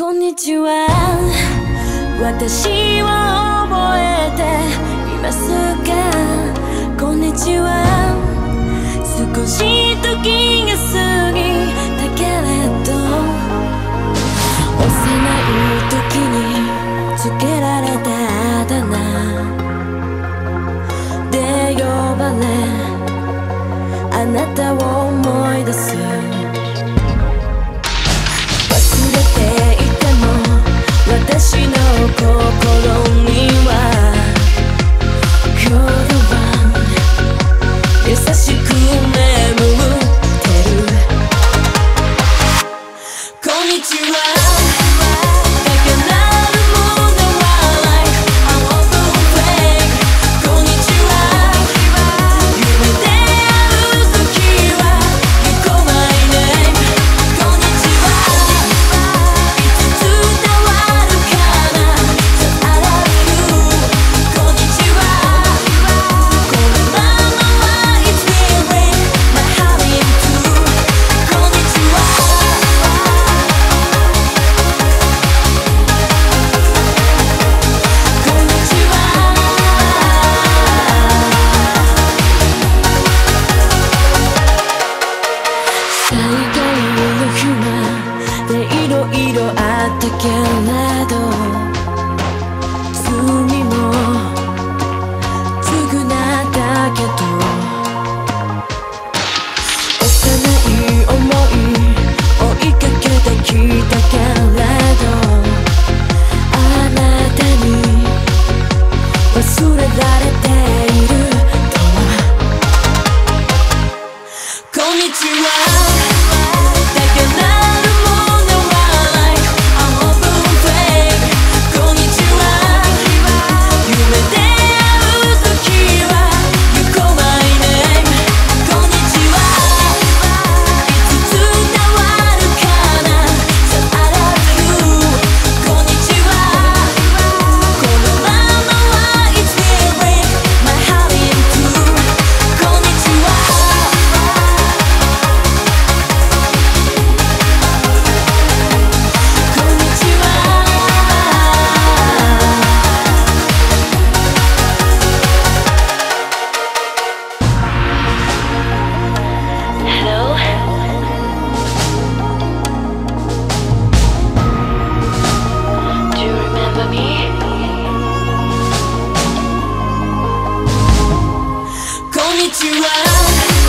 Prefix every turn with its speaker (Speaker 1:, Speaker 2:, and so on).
Speaker 1: こんにちは。私を覚えていますか？こんにちは。少し時が過ぎたけれど幼い時につけられたあだ名。で呼ばれあなたを思い出す。 아득해 나도 you are.